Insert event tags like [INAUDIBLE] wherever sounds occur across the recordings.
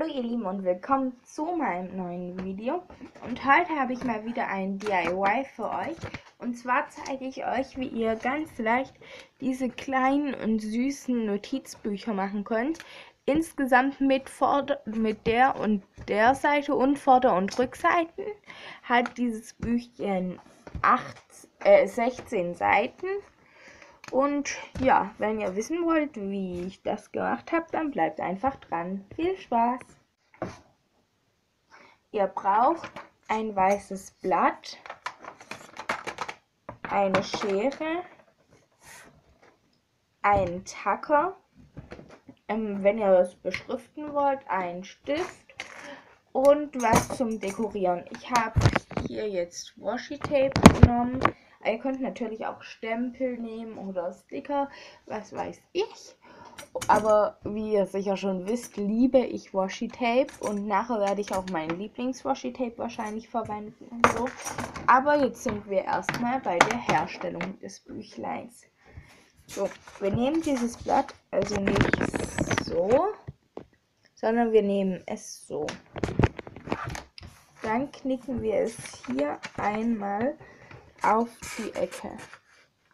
Hallo ihr Lieben und willkommen zu meinem neuen Video. Und heute habe ich mal wieder ein DIY für euch. Und zwar zeige ich euch, wie ihr ganz leicht diese kleinen und süßen Notizbücher machen könnt. Insgesamt mit, Vorder mit der und der Seite und Vorder- und Rückseiten hat dieses Büchchen 8, äh, 16 Seiten. Und ja, wenn ihr wissen wollt, wie ich das gemacht habe, dann bleibt einfach dran. Viel Spaß! Ihr braucht ein weißes Blatt, eine Schere, einen Tacker, ähm, wenn ihr es beschriften wollt, einen Stift und was zum Dekorieren. Ich habe hier jetzt Washi Tape genommen Ihr könnt natürlich auch Stempel nehmen oder Sticker, was weiß ich. Aber wie ihr sicher schon wisst, liebe ich Washi Tape und nachher werde ich auch mein Lieblings-Washi Tape wahrscheinlich verwenden und so. Aber jetzt sind wir erstmal bei der Herstellung des Büchleins. So, wir nehmen dieses Blatt also nicht so, sondern wir nehmen es so. Dann knicken wir es hier einmal auf die Ecke.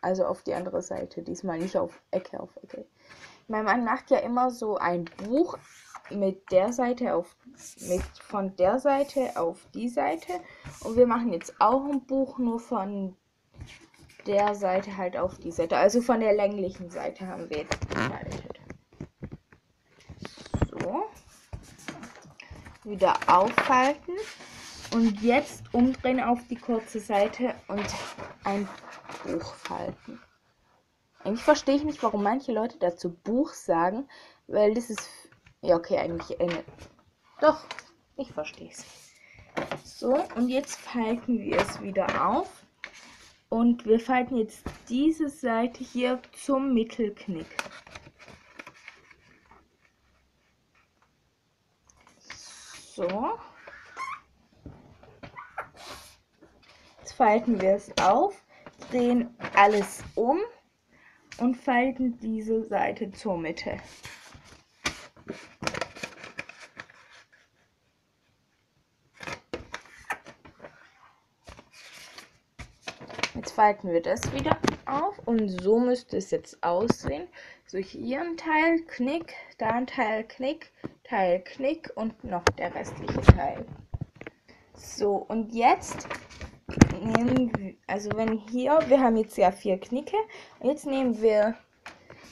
Also auf die andere Seite. Diesmal nicht auf Ecke, auf Ecke. Mein Mann macht ja immer so ein Buch mit der Seite auf mit von der Seite auf die Seite und wir machen jetzt auch ein Buch nur von der Seite halt auf die Seite also von der länglichen Seite haben wir jetzt gestaltet so wieder aufhalten und jetzt umdrehen auf die kurze Seite und ein Buch falten. Eigentlich verstehe ich nicht, warum manche Leute dazu Buch sagen, weil das ist. Ja, okay, eigentlich. Äh, doch, ich verstehe es. So, und jetzt falten wir es wieder auf. Und wir falten jetzt diese Seite hier zum Mittelknick. So. Falten wir es auf, drehen alles um und falten diese Seite zur Mitte. Jetzt falten wir das wieder auf und so müsste es jetzt aussehen. So hier ein Teil, Knick, da ein Teil, Knick, Teil, Knick und noch der restliche Teil. So, und jetzt nehmen, also wenn hier, wir haben jetzt ja vier Knicke, jetzt nehmen wir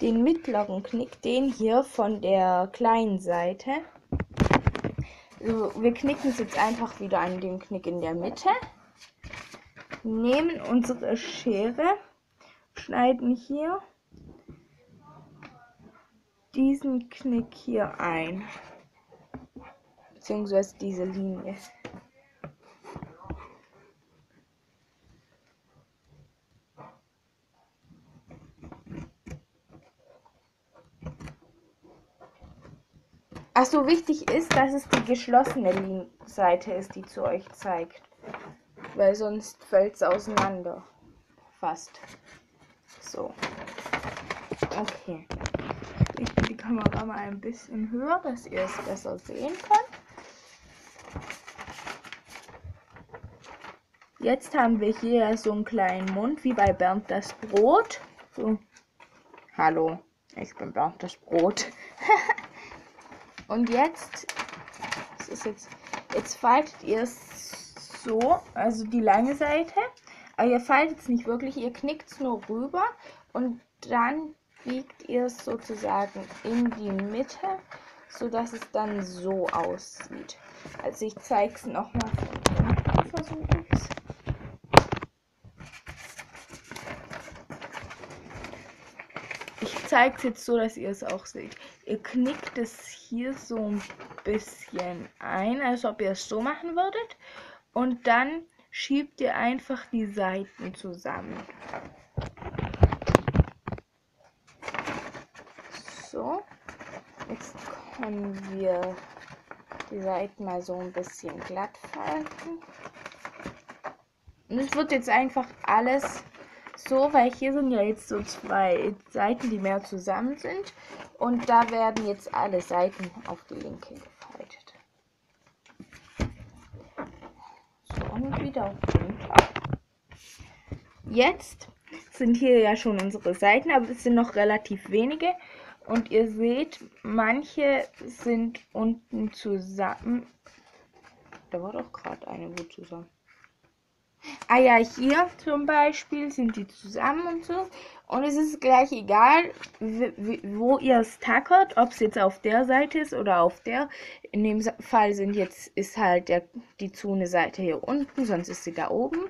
den mittleren Knick, den hier von der kleinen Seite. So, wir knicken es jetzt einfach wieder an den Knick in der Mitte, nehmen unsere Schere, schneiden hier diesen Knick hier ein, beziehungsweise diese Linie. Ach so, wichtig ist, dass es die geschlossene Seite ist, die zu euch zeigt. Weil sonst fällt es auseinander. Fast. So. Okay. Ich richte die Kamera mal ein bisschen höher, dass ihr es besser sehen könnt. Jetzt haben wir hier so einen kleinen Mund, wie bei Bernd das Brot. So. Hallo, ich bin Bernd das Brot. [LAUGHS] Und jetzt, das ist jetzt, jetzt faltet ihr es so, also die lange Seite. Aber ihr faltet es nicht wirklich, ihr knickt es nur rüber und dann biegt ihr es sozusagen in die Mitte, sodass es dann so aussieht. Also ich zeige es nochmal Ich zeige es jetzt so, dass ihr es auch seht. Ihr knickt es hier so ein bisschen ein, als ob ihr es so machen würdet. Und dann schiebt ihr einfach die Seiten zusammen. So, jetzt können wir die Seiten mal so ein bisschen glatt falten. Und es wird jetzt einfach alles so, weil hier sind ja jetzt so zwei Seiten, die mehr zusammen sind. Und da werden jetzt alle Seiten auf die linke gefaltet. So, und wieder auf die linke. Jetzt sind hier ja schon unsere Seiten, aber es sind noch relativ wenige. Und ihr seht, manche sind unten zusammen. Da war doch gerade eine, wo zusammen. Ah ja, hier zum Beispiel sind die zusammen und so. Und es ist gleich egal, wo ihr es tackert, ob es jetzt auf der Seite ist oder auf der. In dem Fall sind jetzt ist halt der, die Zune-Seite hier unten, sonst ist sie da oben.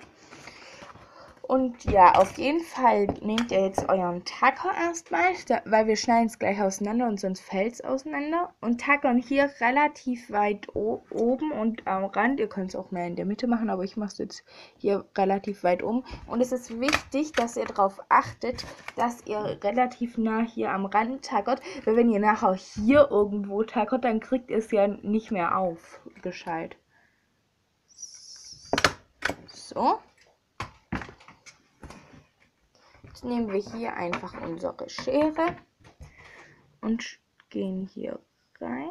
Und ja, auf jeden Fall nehmt ihr jetzt euren Tacker erstmal, weil wir schneiden es gleich auseinander und sonst fällt es auseinander. Und tackern hier relativ weit oben und am Rand. Ihr könnt es auch mehr in der Mitte machen, aber ich mache es jetzt hier relativ weit um. Und es ist wichtig, dass ihr darauf achtet, dass ihr relativ nah hier am Rand tackert. Weil wenn ihr nachher hier irgendwo tackert, dann kriegt ihr es ja nicht mehr auf, gescheit. So. Nehmen wir hier einfach unsere Schere und gehen hier rein.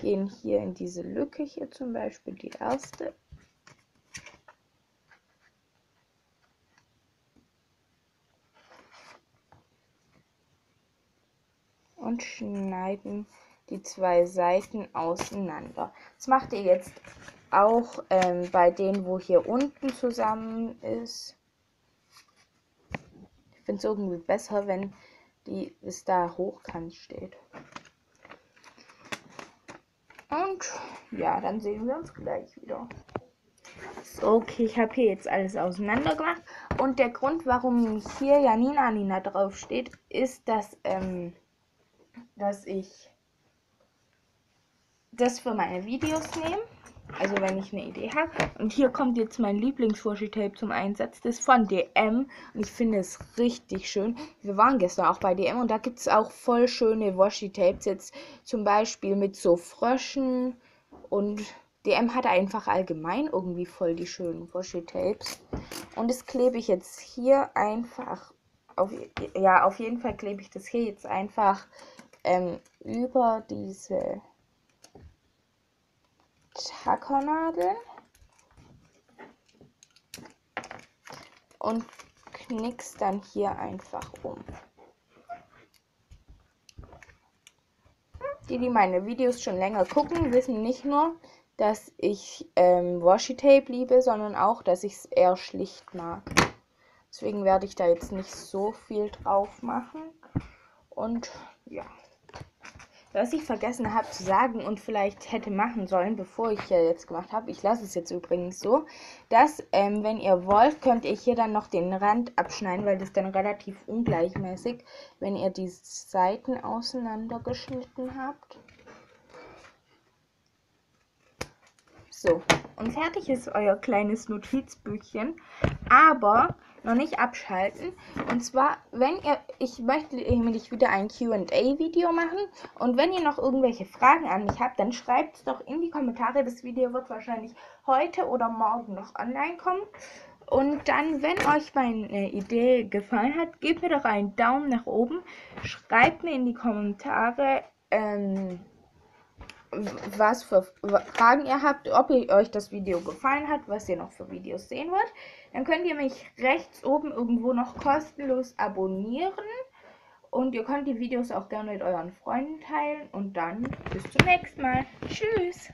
Gehen hier in diese Lücke hier zum Beispiel die erste. Und schneiden die zwei Seiten auseinander. Das macht ihr jetzt auch ähm, bei denen, wo hier unten zusammen ist. Ich finde es irgendwie besser, wenn die es da hochkant steht. Und ja, dann sehen wir uns gleich wieder. So, okay, ich habe hier jetzt alles auseinander gemacht. Und der Grund, warum hier Janina Nina drauf steht, ist, dass, ähm, dass ich das für meine Videos nehme. Also wenn ich eine Idee habe. Und hier kommt jetzt mein Lieblings-Washi-Tape zum Einsatz. Das ist von DM. Und ich finde es richtig schön. Wir waren gestern auch bei DM und da gibt es auch voll schöne Washi-Tapes. Jetzt zum Beispiel mit so Fröschen. Und DM hat einfach allgemein irgendwie voll die schönen Washi-Tapes. Und das klebe ich jetzt hier einfach. Auf, ja, auf jeden Fall klebe ich das hier jetzt einfach ähm, über diese Tackernadel und knick's dann hier einfach um. Die, die meine Videos schon länger gucken, wissen nicht nur, dass ich ähm, Washi Tape liebe, sondern auch, dass ich es eher schlicht mag. Deswegen werde ich da jetzt nicht so viel drauf machen. Und ja was ich vergessen habe zu sagen und vielleicht hätte machen sollen, bevor ich hier jetzt gemacht habe, ich lasse es jetzt übrigens so, dass, ähm, wenn ihr wollt, könnt ihr hier dann noch den Rand abschneiden, weil das dann relativ ungleichmäßig, wenn ihr die Seiten auseinandergeschnitten habt. So, und fertig ist euer kleines Notizbüchchen. Aber noch nicht abschalten. Und zwar, wenn ihr, ich möchte nämlich wieder ein QA-Video machen. Und wenn ihr noch irgendwelche Fragen an mich habt, dann schreibt es doch in die Kommentare. Das Video wird wahrscheinlich heute oder morgen noch online kommen. Und dann, wenn euch meine Idee gefallen hat, gebt mir doch einen Daumen nach oben. Schreibt mir in die Kommentare, ähm, was für Fragen ihr habt, ob ihr euch das Video gefallen hat, was ihr noch für Videos sehen wollt. Dann könnt ihr mich rechts oben irgendwo noch kostenlos abonnieren. Und ihr könnt die Videos auch gerne mit euren Freunden teilen. Und dann bis zum nächsten Mal. Tschüss.